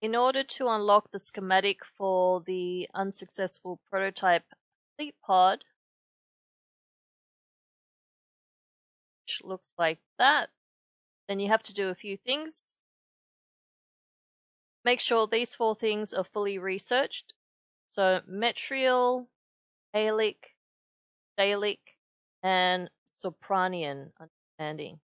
In order to unlock the schematic for the unsuccessful prototype fleet pod, which looks like that, then you have to do a few things. Make sure these four things are fully researched. So Metrial, Aealic, Dealic, and Sopranian understanding.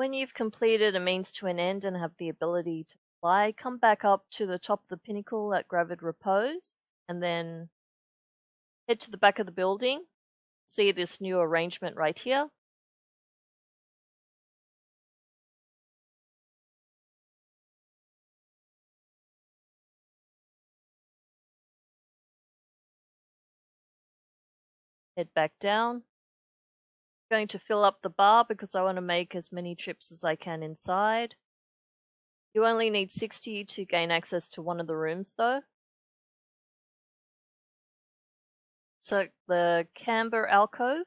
When you've completed a means to an end and have the ability to fly, come back up to the top of the pinnacle at Gravid Repose, and then head to the back of the building. See this new arrangement right here. Head back down going to fill up the bar because I want to make as many trips as I can inside. You only need 60 to gain access to one of the rooms though. So the Camber alcove.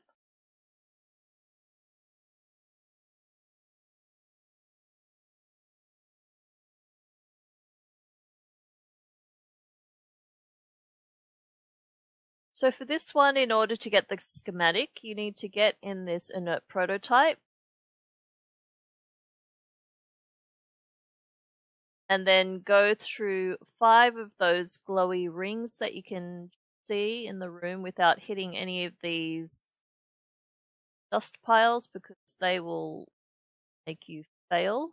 So for this one, in order to get the schematic, you need to get in this inert prototype. And then go through five of those glowy rings that you can see in the room without hitting any of these dust piles because they will make you fail.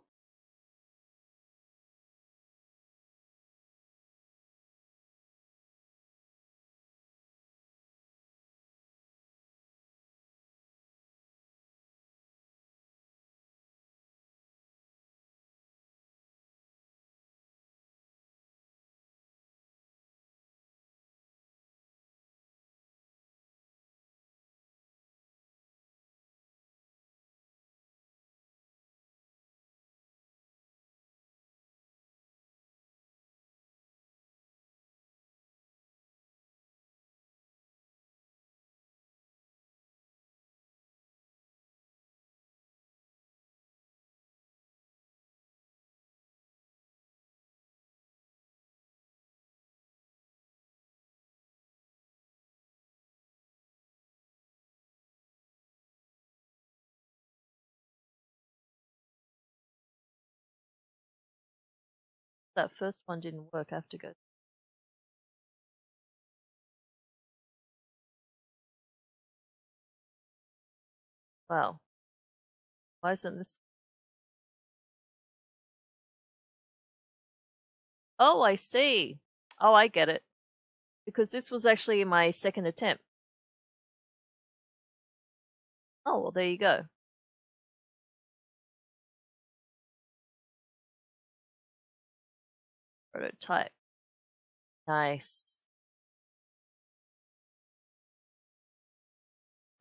That first one didn't work. I have to go. Wow. Why isn't this? Oh, I see. Oh, I get it. Because this was actually my second attempt. Oh, well, there you go. Prototype. Nice.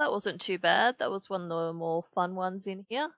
That wasn't too bad. That was one of the more fun ones in here.